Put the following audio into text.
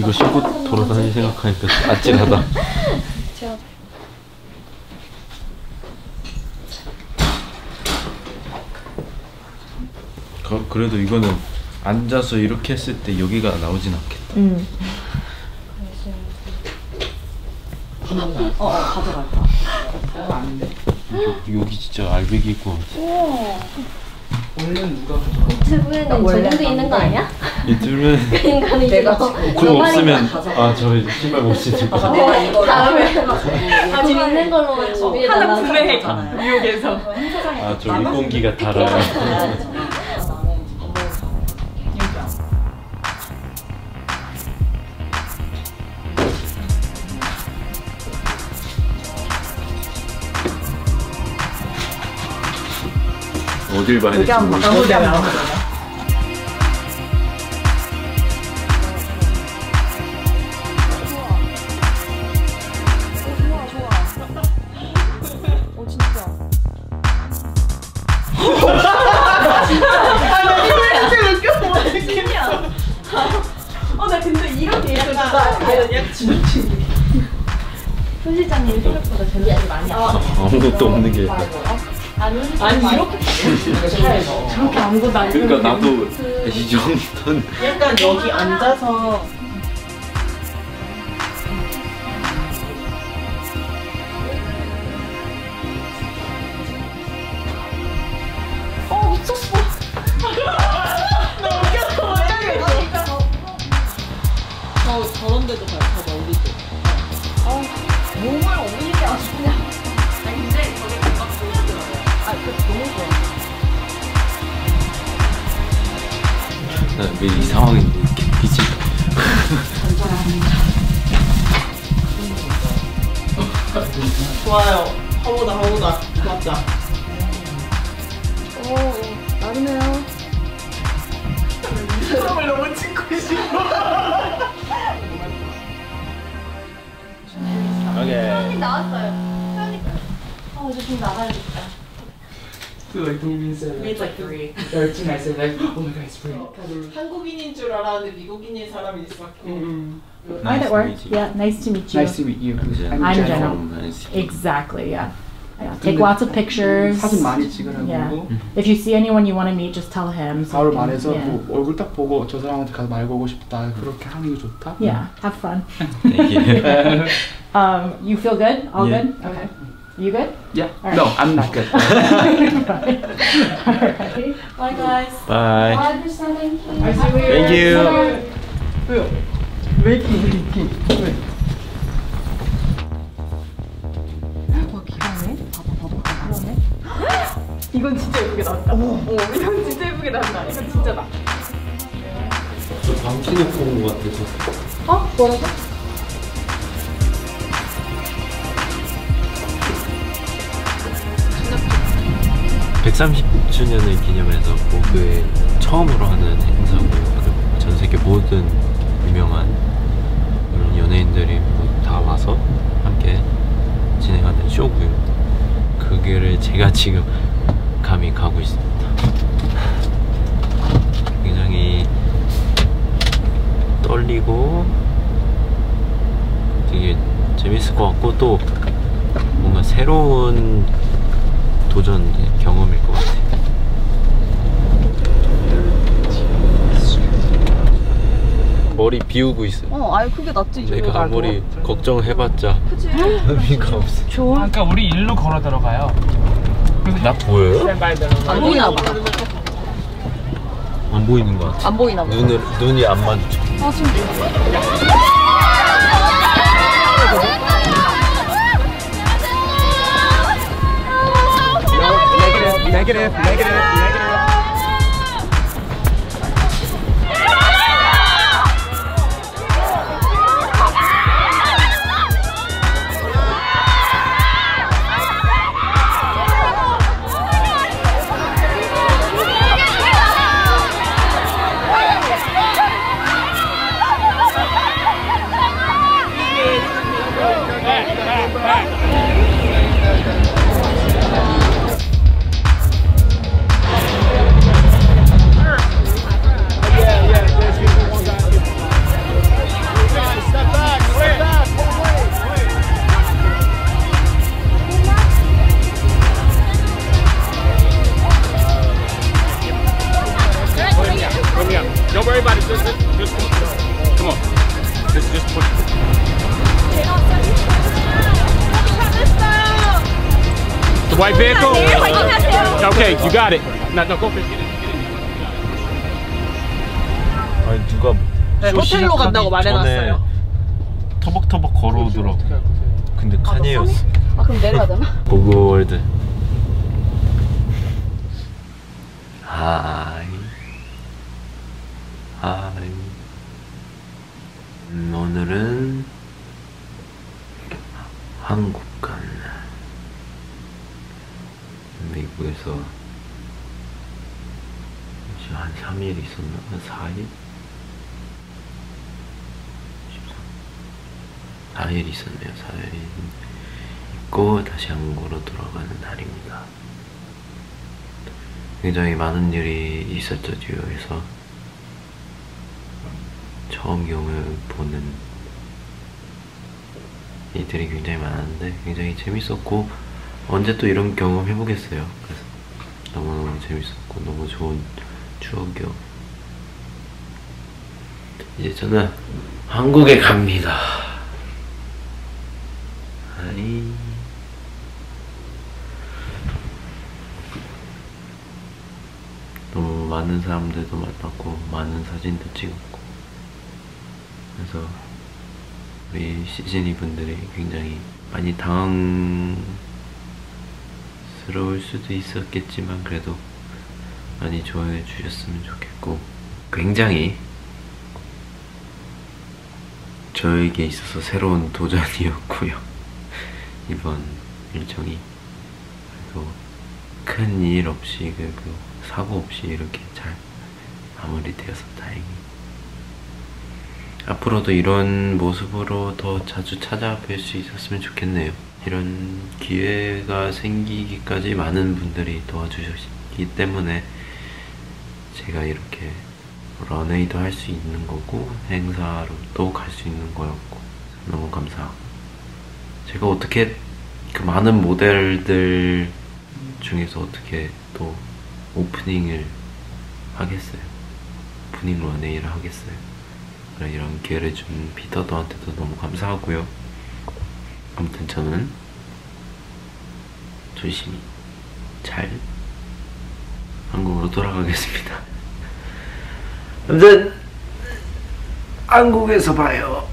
이거 신고 돌아다닐 생각하니까 아찔하다. 그, 그래도 이거는 앉아서 이렇게 했을 때 여기가 나오진 않겠다. 음. 어, 어 가져갈까? 여, 여기 진짜 알배기 있고 유튜브에는 적용돼 있는 거 아니야? 이들은 인간이 내가 너만 없으면. 아저 신발 못 신을 내가 이거 다음에 아직 있는 걸로만 준비해 하나 달라고 구매해 뉴욕에서. 아저 인공기가 달아요. 어딜 봐야 될지 모르겠어. 여기 한번 어나 근데 이렇게 있었다. 손 실장님이 생각보다 준비하지 많이 안 아무것도 없는 게 아니 이렇게 저렇게 아무것도 안 그러니까 나도 이 정도는 약간 여기 앉아서 왜 이 상황이 이렇게 비지? 좋아요. 하보다 하보다 맞자. 오, 나르네요. 사람을 너무 찍고 싶어. 오케이. 나왔어요. 어, 이제 좀 나가야겠다. So like when we said It's like three. or two nights, they're like, oh my god, it's free. 한국인인 줄 알았는데 미국인인 사람이 있었고. Hi there. Yeah, nice to meet you. Nice to meet you. I'm Jenna. Jenna. Exactly. Yeah. Yeah. Take lots of pictures. 사진 많이 찍으라고 Yeah. 그러고 If you see anyone you want to meet, just tell him. so 바로 he can- 말해서 yeah. 뭐 얼굴 딱 보고 저 사람한테 가서 말 걸고 싶다 그렇게 하는 게 좋다. Yeah, have fun. Thank you. Um, you feel good? All Yeah. good? Okay. You good? Yeah. Alright. No, I'm not good. Alright. Bye, guys. Bye. Bye, Krishna. Thank you. Thank you. 이건 진짜 예쁘게 나왔다. 어, 이건 진짜 예쁘게 나왔다. 이건 진짜다. 저 방키는 보는 것 같아서. 어? 뭐라고? 130주년을 기념해서 보그의 처음으로 하는. 그리고 전 세계 모든 유명한 그런 연예인들이 다 와서 함께 진행하는 쇼고요. 그 길을 제가 지금 감히 가고 있습니다. 굉장히 떨리고 되게 재밌을 것 같고 또 뭔가 새로운 도전 경험일 것 같아요. 머리 비우고 있어. 어, 아유 그게 낫지. 내가 아무리 걱정해봤자 의미가 없어. 아까 우리 일로 걸어 들어가요. 나 보여요? 안 보이나 봐. 안 보이는 것 같아. 안 보이나 봐. 눈을 눈이 안 마주쳐. Negative, negative, Don't worry about it. Just, just, just come on. Just, just push. The white vehicle. Okay, you got it. No, no, go for it. Get it. 아니 누가 네, 호텔로 간다고 말해놨어요. 터벅터벅 걸어오더라고. 근데 카니였어. 아 그럼 내려야 되나? 고고월드. 아 음, 오늘은 한국 간 미국에서 한 3일 있었나? 한 4일? 4일 있었네요 4일. 있고 다시 한국으로 돌아가는 날입니다. 굉장히 많은 일이 있었죠 뉴욕에서 처음 경을 보는 일들이 굉장히 많았는데 굉장히 재밌었고 언제 또 이런 경험 해보겠어요. 그래서 너무너무 재밌었고 너무 좋은 추억이요. 이제 저는 한국에 갑니다. 아니. 너무 많은 사람들도 만났고 많은 사진도 찍었고 그래서 우리 시즈니 분들이 굉장히 많이 당황스러울 수도 있었겠지만 그래도 많이 좋아해 주셨으면 좋겠고 굉장히 저에게 있어서 새로운 도전이었고요. 이번 일정이 그래도 큰 일 없이 그리고 사고 없이 이렇게 잘 마무리되어서 다행히 앞으로도 이런 모습으로 더 자주 찾아뵐 수 있었으면 좋겠네요. 이런 기회가 생기기까지 많은 분들이 도와주셨기 때문에 제가 이렇게 런웨이도 할 수 있는 거고 행사로도 갈수 있는 거였고 너무 감사하고 제가 어떻게 그 많은 모델들 중에서 어떻게 또 오프닝을 하겠어요. 오프닝 런웨이를 하겠어요. 이런 기회를 준 피터도한테도 너무 감사하고요. 아무튼 저는 조심히 잘 한국으로 돌아가겠습니다. 아무튼 한국에서 봐요.